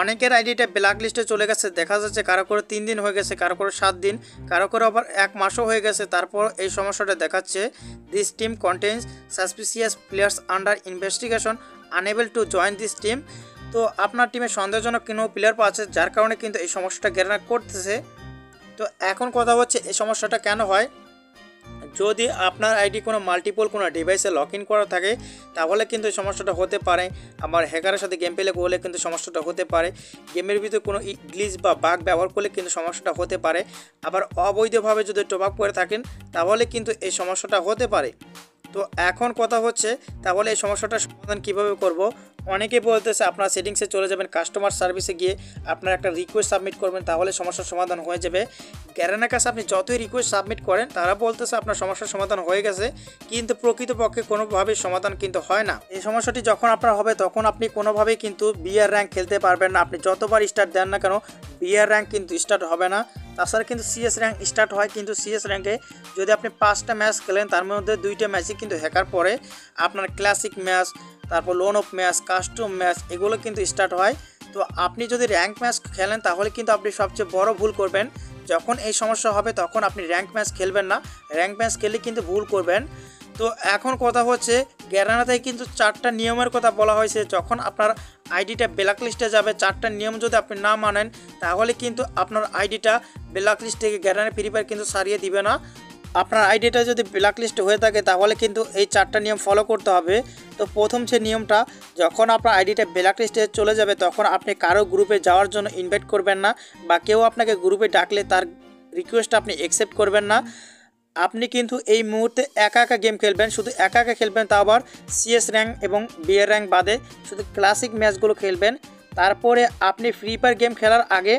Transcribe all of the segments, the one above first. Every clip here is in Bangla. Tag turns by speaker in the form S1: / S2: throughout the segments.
S1: অনেকের আইডিটা ব্ল্যাক লিস্টে চলে গেছে, দেখা যাচ্ছে কারও করে তিন দিন হয়ে গেছে, কারও করে সাত দিন, কারও করে আবার এক মাসও হয়ে গেছে। তারপর এই সমস্যাটা দেখাচ্ছে this team contains suspicious players under investigation unable to join this team তো আপনার টিমে সন্দেহজনক কোনো প্লেয়ার পাচ্ছে যার কারণে কিন্তু এই সমস্যাটা গ্রেনার করতেছে। তো এখন কথা হচ্ছে, এই সমস্যাটা কেন হয়? যদি আপনার আইডি কোনো মাল্টিপল কোনো ডিভাইসে লগ ইন করা থাকে, তাহলে কিন্তু সমস্যাটা হতে পারে। আমার হ্যাকারের সাথে গেম প্লে করলে কিন্তু সমস্যাটা হতে পারে। গেমের ভিতরে কোনো গ্লিচ বা বাগ ব্যবহার করলে কিন্তু সমস্যাটা হতে পারে। আবার অবৈধভাবে যদি আপ করে থাকেন, তাহলে কিন্তু এই সমস্যাটা হতে পারে। তো এখন কথা হচ্ছে, তাহলে এই সমস্যাটার সমাধান কীভাবে করব? অনেকে বলতেছে আপনার সেটিংসে চলে যাবেন কাস্টমার সার্ভিসে গিয়ে আপনার একটা রিকোয়েস্ট সাবমিট করবেন, তাহলে সমস্যার সমাধান হয়ে যাবে। গ্যারানের কাছে আপনি যতই রিকোয়েস্ট সাবমিট করেন, তারা বলতেছে আপনার সমস্যার সমাধান হয়ে গেছে, কিন্তু প্রকৃতপক্ষে কোনোভাবে সমাধান কিন্তু হয় না। এই সমস্যাটি যখন আপনার হবে, তখন আপনি কোনোভাবেই কিন্তু বিআর র্যাঙ্ক খেলতে পারবেন না। আপনি যতবার স্টার্ট দেন না কেন বিআর র্যাঙ্ক কিন্তু স্টার্ট হবে না। তাছাড়া কিন্তু সিএস র্যাঙ্ক স্টার্ট হয়, কিন্তু সিএস র্যাঙ্কে যদি আপনি পাঁচটা ম্যাচ খেলেন, তার মধ্যে দুইটা ম্যাচই কিন্তু হ্যাকার পরে আপনার ক্লাসিক ম্যাচ তারপর lone wolf match custom match এগুলো কিন্তু স্টার্ট হয়। তো আপনি যদি র্যাঙ্ক ম্যাচ খেলেন, তাহলে কিন্তু আপনি সবচেয়ে বড় ভুল করবেন। যখন এই সমস্যা হবে, তখন আপনি র্যাঙ্ক ম্যাচ খেলবেন না। র্যাঙ্ক ম্যাচ খেললে কিন্তু ভুল করবেন। তো এখন কথা হচ্ছে, গ্যারানাতে কিন্তু চারটা নিয়মের কথা বলা হয়েছে। যখন আপনার আইডিটা ব্ল্যাক লিস্টে যাবে, চারটা নিয়ম যদি আপনি না মানেন, তাহলে কিন্তু আপনার আইডিটা ব্ল্যাক লিস্ট থেকে গ্যারানা ফ্রি ফায়ার কিন্তু সারিয়ে দিবে না। আপনার আইডিটা যদি ব্ল্যাক লিস্ট হয়ে থাকে, তাহলে কিন্তু এই চারটা নিয়ম ফলো করতে হবে। তো প্রথম যে নিয়মটা, যখন আপনার আইডিটা ব্ল্যাক লিস্টে চলে যাবে, তখন আপনি কারও গ্রুপে যাওয়ার জন্য ইনভাইট করবেন না, বা কেউ আপনাকে গ্রুপে ডাকলে তার রিকোয়েস্ট আপনি অ্যাকসেপ্ট করবেন না। আপনি কিন্তু এই মুহূর্তে একা একা গেম খেলবেন, শুধু একা একা খেলবেন তা আবার সিএস র্যাঙ্ক এবং বিএর র্যাঙ্ক বাদে। শুধু ক্লাসিক ম্যাচগুলো খেলবেন। তারপরে আপনি ফ্রি ফায়ার গেম খেলার আগে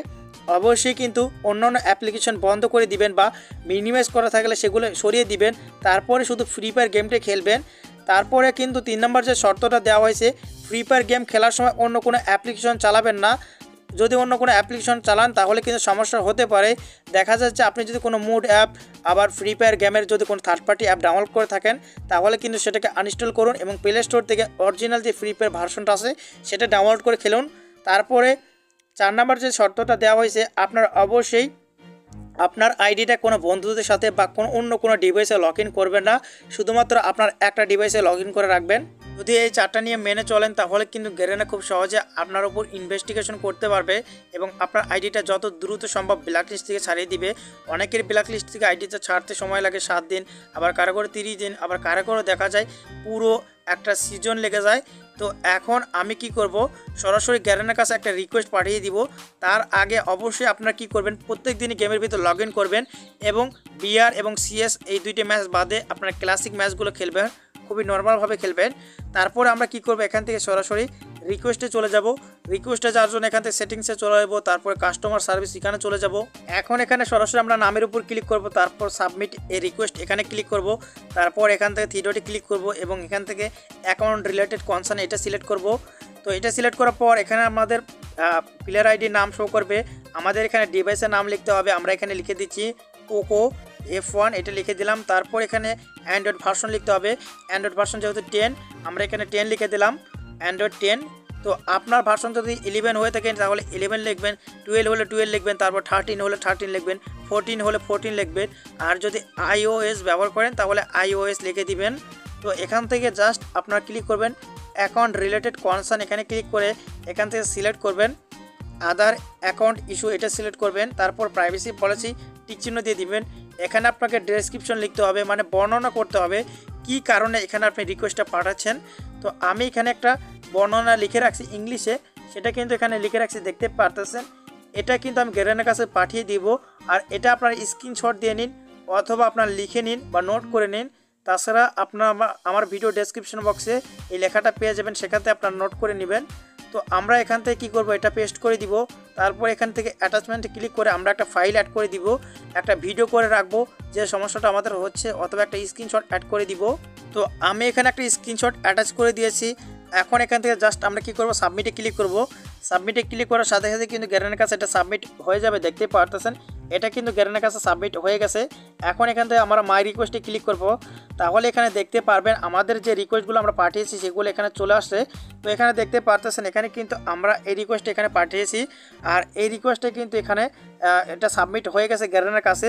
S1: অবশ্যই কিন্তু অন্য অন্য অ্যাপ্লিকেশন বন্ধ করে দিবেন বা মিনিমাইজ করা থাকলে সেগুলো সরিয়ে দিবেন। তারপরে শুধু ফ্রি ফায়ার গেমটা খেলবেন। তারপরে কিন্তু তিন নম্বর যে শর্তটা দেওয়া হয়েছে ফ্রি ফায়ার গেম খেলার সময় অন্য কোনো অ্যাপ্লিকেশন চালাবেন না। যদি অন্য কোনো অ্যাপ্লিকেশন চালান তাহলে কিন্তু সমস্যা হতে পারে। দেখা যাচ্ছে আপনি যদি কোনো মুড অ্যাপ আবার ফ্রি ফায়ার গেমের যদি কোনো থার্ড পার্টি অ্যাপ ডাউনলোড করে থাকেন, তাহলে কিন্তু সেটাকে আনইনস্টল করুন এবং প্লে স্টোর থেকে অরিজিনাল যে ফ্রি ফায়ার ভার্সনটা আছে, সেটা ডাউনলোড করে খেলুন। তারপরে চার নাম্বার যে শর্তটা দেওয়া হয়েছে, আপনার অবশ্যই আপনার আইডিটা কোনো বন্ধুদের সাথে বা কোনো অন্য কোনো ডিভাইসে লগ ইন করবেন না। শুধুমাত্র আপনার একটা ডিভাইসে লগ ইন করে রাখবেন। যদি এই চারটা নিয়ে মেনে চলেন, তাহলে কিন্তু গেরেনা খুব সহজে আপনার উপর ইনভেস্টিগেশন করতে পারবে এবং আপনার আইডিটা যত দ্রুত সম্ভব ব্ল্যাক লিস্ট থেকে ছাড়িয়ে দিবে। অনেকের ব্ল্যাক লিস্ট থেকে আইডিটা ছাড়তে সময় লাগে সাত দিন, আবার কারও করে তিরিশ দিন, আবার কারও করে দেখা যায় পুরো একটা সিজন লেগে যায়। তো এখন আমি কি করব? সরাসরি গ্যারেনের কাছে একটা রিকোয়েস্ট পাঠিয়ে দিব। তার আগে অবশ্যই আপনারা কি করবেন? প্রত্যেক দিনই গেমের ভিতর লগ করবেন এবং বিআর এবং সিএস এই দুইটি ম্যাচ বাদে আপনার ক্লাসিক ম্যাচগুলো খেলবেন। খুবই নর্মালভাবে খেলবেন। তারপরে আমরা কি করব? এখান থেকে সরাসরি রিকোয়েস্টে চলে যাব। রিকোয়েস্টে যাওয়ার জন্য এখান থেকে সেটিংসে চলে যাব, তারপরে কাস্টমার সার্ভিস এখানে চলে যাব। এখন এখানে সরাসরি আমরা নামের উপর ক্লিক করব, তারপর সাবমিট এ রিকোয়েস্ট এখানে ক্লিক করব। তারপর এখান থেকে থিডোটি ক্লিক করব এবং এখান থেকে অ্যাকাউন্ট রিলেটেড কনসার্ন এটা সিলেক্ট করব। তো এটা সিলেক্ট করার পর এখানে আমাদের প্লেয়ার আইডি নাম শো করবে। আমাদের এখানে ডিভাইসের নাম লিখতে হবে, আমরা এখানে লিখে দিচ্ছি পোকো এফ ওয়ান এটা লিখে দিলাম। তারপর এখানে অ্যান্ড্রয়েড ভার্সন লিখতে হবে। অ্যান্ড্রয়েড ভার্সন যেহেতু টেন আমরা এখানে টেন লিখে দিলাম। অ্যান্ড্রয়েড টেন তো আপনার ভার্সন যদি ইলেভেন হয়ে থাকেন তাহলে ইলেভেন লিখবেন টুয়েলভ হলে টুয়েলভ লিখবেন, তারপর থার্টিন হলে থার্টিন লিখবেন ফোরটিন হলে ফোরটিন লিখবেন। আর যদি আইওএস ব্যবহার করেন, তাহলে আইওএস লিখে দিবেন। তো এখান থেকে জাস্ট আপনার ক্লিক করবেন। অ্যাকাউন্ট রিলেটেড কনসার্ন এখানে ক্লিক করে এখান থেকে সিলেক্ট করবেন। আদার অ্যাকাউন্ট ইস্যু এটা সিলেক্ট করবেন। তারপর প্রাইভেসি পলিসি টিক চিহ্ন দিয়ে দিবেন। এখানে আপনাকে ডেসক্রিপশন লিখতে হবে মানে বর্ণনা করতে হবে কি কারণে এখানে আপনি রিকোয়েস্টটা পাঠাচ্ছেন। তো আমি এখানে একটা বর্ণনা লিখে রাখছি ইংলিশে, সেটা কিন্তু এখানে লিখে রাখছি, দেখতে পারতেছেন? এটা কিন্তু আমি গেরেনের কাছে পাঠিয়ে দিব, আর এটা আপনার স্ক্রিনশট দিয়ে নিন, অথবা আপনার লিখে নিন বা নোট করে নিন। তাছাড়া আপনার আমা- আমার ভিডিও ডেসক্রিপশন বক্সে এই লেখাটা পেয়ে যাবেন, সেখান আপনার নোট করে নেবেন। তো আমরা এখান থেকে কী করব? এটা পেস্ট করে দিব। তারপর এখান থেকে অ্যাটাচমেন্টে ক্লিক করে আমরা একটা ফাইল অ্যাড করে দিব। একটা ভিডিও করে রাখব যে সমস্যাটা আমাদের হচ্ছে, অথবা একটা স্ক্রিনশট অ্যাড করে দিব। তো আমি এখানে একটা স্ক্রিনশট অ্যাটাচ করে দিয়েছি। এখন এখান থেকে জাস্ট আমরা কি করব? সাবমিটে ক্লিক করব। সাবমিটে ক্লিক করার সাথে সাথে কিন্তু গ্যারেন্টের কাছে এটা সাবমিট হয়ে যাবে, দেখতেই পারতেছেন। এটা কিন্তু গ্যারেনের কাছে সাবমিট হয়ে গেছে। এখন এখান থেকে আমরা মাই রিকোয়েস্টে ক্লিক করব। তাহলে এখানে দেখতে পারবেন আমাদের যে রিকোয়েস্টগুলো আমরা পাঠিয়েছি সেগুলো এখানে চলে আসছে। তো এখানে দেখতে পারতেছেন, এখানে কিন্তু আমরা এই রিকোয়েস্ট এখানে পাঠিয়েছি। আর এই রিকোয়েস্টে কিন্তু এখানে এটা সাবমিট হয়ে গেছে গ্যারেনের কাছে।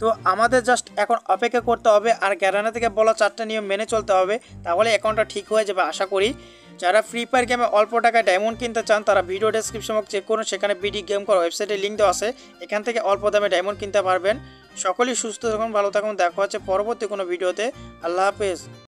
S1: তো আমাদের জাস্ট এখন অপেক্ষা করতে হবে। আর গ্যারানা থেকে বলা চারটা নিয়ম মেনে চলতে হবে। তাহলে অ্যাকাউন্টটা ঠিক হয়ে যাবে, আশা করি। যারা ফ্রি ফায়ার গেমে অল্প টাকায় ডায়মন্ড কিনতে চান, তারা ভিডিও ডেসক্রিপশন বক্স চেক করুন, সেখানে বিডি গেম করার ওয়েবসাইটে লিঙ্ক দেওয়া আছে। এখান থেকে অল্প দামে ডায়মন্ড কিনতে পারবেন। সকলেই সুস্থ থাকুন, ভালো থাকুন, দেখা হচ্ছে পরবর্তী কোনো ভিডিওতে আল্লাহ হাফেজ।